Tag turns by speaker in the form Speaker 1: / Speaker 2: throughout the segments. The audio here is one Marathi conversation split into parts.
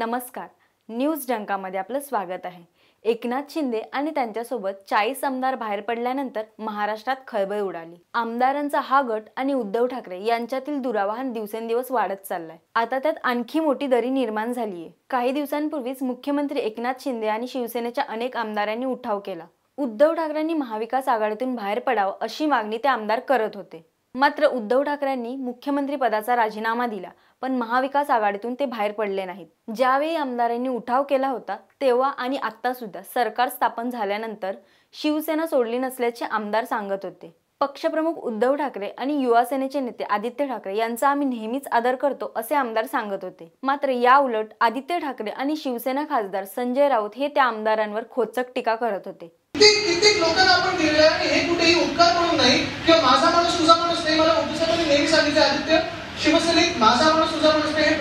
Speaker 1: नमस्कार. न्यूज डंकामध्ये आपलं स्वागत आहे. एकनाथ शिंदे आणि त्यांच्यासोबत चाळीस आमदार बाहेर पडल्यानंतर महाराष्ट्रात खळबळ उडाली. आमदारांचा हा गट आणि उद्धव ठाकरे यांच्यातील दुरावाहन दिवसेंदिवस वाढत चाललाय. आता त्यात आणखी मोठी दरी निर्माण झालीय. काही दिवसांपूर्वीच मुख्यमंत्री एकनाथ शिंदे आणि शिवसेनेच्या अनेक आमदारांनी उठाव केला. उद्धव ठाकरेंनी महाविकास आघाडीतून बाहेर पडावं अशी मागणी ते आमदार करत होते. मात्र उद्धव ठाकरेंनी मुख्यमंत्री पदाचा राजीनामा दिला पण महाविकास आघाडीतून ते बाहेर पडले नाहीत. ज्यावेळी आमदारांनी उठाव केला होता तेव्हा आणि आता सुद्धा सरकार स्थापन झाल्यानंतर शिवसेना सोडली नसल्याचे आमदार सांगत होते. पक्षप्रमुख उद्धव ठाकरे आणि युवा सेनेचे नेते आदित्य ठाकरे यांचा आम्ही नेहमीच आदर करतो असे आमदार सांगत होते. मात्र या उलट आदित्य ठाकरे आणि शिवसेना खासदार संजय राऊत हे त्या आमदारांवर खोचक टीका करत होते.
Speaker 2: कित्येक लोकांना आपण दिलेलं आहे आणि हे कुठेही उपकार म्हणून नाही किंवा माझा माणूस तुझा माणूस नाही मला मोठी साहेबांनी नेहमी सांगितलं आदित्य शिवसैनिक माझा माणूस तुझा माणूस नाही हे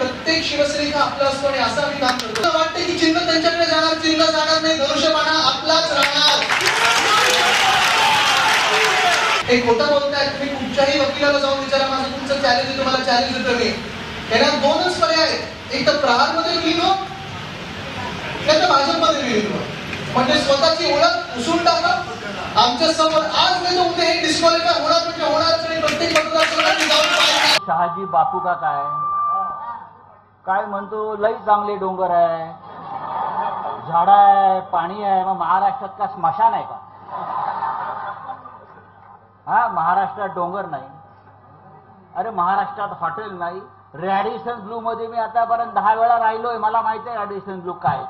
Speaker 2: प्रत्येक शिवसैनिक आपला असतो आणि असा आम्ही काम करतो. मला वाटतं की चिन्ह त्यांच्याकडे जाणार चिन्ह जाणार नाही धनुष्यबाणा आपलाच राहणार. हे खोटा बोलताय तुम्ही कुठच्याही वकिलाला जाऊन विचारा माझं तुमचं चॅलेंज तुम्हाला चॅलेंज देतो मी. त्यांना दोनच पर्याय एक तर प्रहारमध्ये विलीन हो नाही तर भाजपमध्ये लिहिलो. म्हणजे स्वतःची ओळख पुसून टाका. आमच्यासमोर आज नाही तर उद्या हे डिस्क्वालिफाय होणार म्हणजे होणार आणि प्रत्येक मतदारसंघात
Speaker 3: शहाजी बापू का काय? काय म्हणतो? लई चांगले डोंगर आहे. झाड आहे पाणी आहे. मग महाराष्ट्रात का स्मशान आहे का? हा महाराष्ट्रात डोंगर नाही. अरे महाराष्ट्रात हॉटेल नाही. रॅडिसन ब्लू मध्ये मी आतापर्यंत दहा वेळा राहिलोय. मला माहिती आहे रॅडिसन ब्लू काय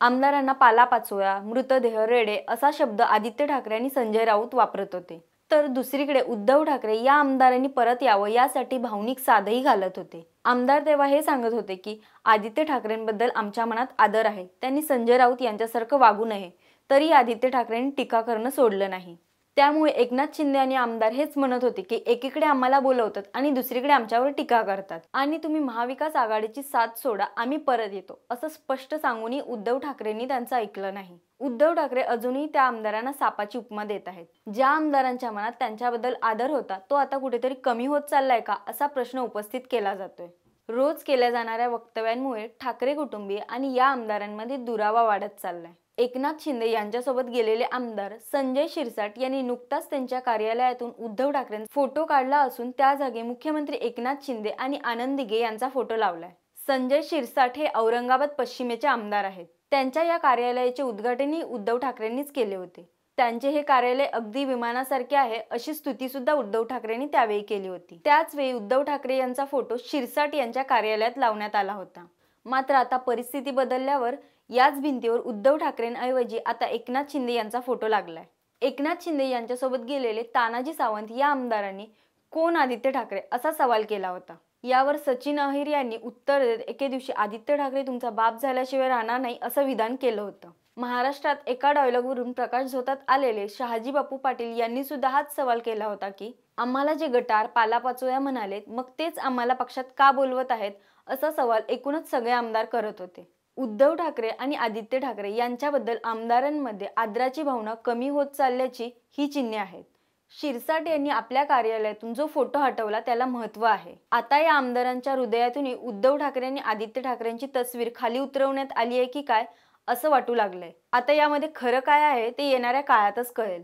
Speaker 1: आमदारांना पालापाचोळा मृतदेह रेडे असा शब्द आदित्य ठाकरे आणि संजय राऊत वापरत होते. तर दुसरीकडे उद्धव ठाकरे या आमदारांनी परत यावं यासाठी भावनिक साधही घालत होते. आमदार तेव्हा हे सांगत होते की आदित्य ठाकरेंबद्दल आमच्या मनात आदर आहे. त्यांनी संजय राऊत यांच्यासारखं वागू नये. तरी आदित्य ठाकरेंनी टीका करणं सोडलं नाही. त्यामुळे एकनाथ शिंदे आणि आमदार हेच म्हणत होते की एकीकडे आम्हाला बोलवतात आणि दुसरीकडे आमच्यावर टीका करतात. आणि तुम्ही महाविकास आघाडीची साथ सोडा आम्ही परत येतो असं स्पष्ट सांगूनही उद्धव ठाकरेंनी त्यांचं ऐकलं नाही. उद्धव ठाकरे अजूनही त्या आमदारांना सापाची उपमा देत आहेत. ज्या आमदारांच्या मनात त्यांच्याबद्दल आदर होता तो आता कुठेतरी कमी होत चाललाय का असा प्रश्न उपस्थित केला जातोय. रोज केल्या जाणाऱ्या वक्तव्यांमुळे ठाकरे कुटुंबीय आणि या आमदारांमध्ये दुरावा वाढत चाललाय. एकनाथ शिंदे यांच्यासोबत गेलेले आमदार संजय शिरसाट यांनी नुकताच त्यांच्या कार्यालयातून उद्धव ठाकरेंचा फोटो काढला असून त्या जागी मुख्यमंत्री एकनाथ शिंदे आणि आनंद दिघे यांचा फोटो लावलाय. संजय शिरसाट हे औरंगाबाद पश्चिमेचे आमदार आहेत. त्यांच्या या कार्यालयाचे उद्घाटनही उद्धव ठाकरेंनीच केले होते. त्यांचे हे कार्यालय अगदी विमानासारखे आहे अशी स्तुती सुद्धा उद्धव ठाकरेंनी त्यावेळी केली होती. त्याच वेळी उद्धव ठाकरे यांचा फोटो शिरसाट यांच्या कार्यालयात लावण्यात आला होता. मात्र आता परिस्थिती बदलल्यावर याच भिंतीवर उद्धव ठाकरेंऐवजी आता एकनाथ शिंदे यांचा फोटो लागलाय. एकनाथ शिंदे यांच्यासोबत गेलेले तानाजी सावंत या आमदारांनी कोण आदित्य ठाकरे असा सवाल केला होता. यावर सचिन अहिर यांनी उत्तर देत एके दिवशी आदित्य ठाकरे तुमचा बाप झाल्याशिवाय राहणार नाही असं विधान केलं होतं. महाराष्ट्रात एका डायलॉगवरून प्रकाश झोतात आलेले शहाजी बापू पाटील यांनी सुद्धा हाच सवाल केला होता की आम्हाला जे गटार पालापाचोया म्हणालेत मग तेच आम्हाला पक्षात का बोलवत आहेत? असा सवाल एकूणच सगळे आमदार करत होते. उद्धव ठाकरे आणि आदित्य ठाकरे यांच्याबद्दल आमदारांमध्ये आदराची भावना कमी होत चालल्याची ही चिन्हे आहेत. शिरसाट यांनी आपल्या कार्यालयातून जो फोटो हटवला त्याला महत्त्व आहे. आता या आमदारांच्या हृदयातूनही उद्धव ठाकरे आणि आदित्य ठाकरेंची तस्वीर खाली उतरवण्यात आली आहे की काय असं वाटू लागलंय. आता यामध्ये खरं काय आहे ते येणाऱ्या काळातच कळेल.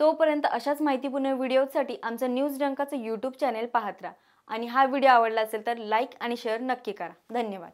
Speaker 1: तोपर्यंत अशाच माहितीपूर्ण व्हिडिओसाठी आमचं न्यूज डंकाचं यूट्यूब चॅनेल पाहत राहा. आणि हा व्हिडिओ आवडला असेल तर लाईक आणि शेअर नक्की करा. धन्यवाद.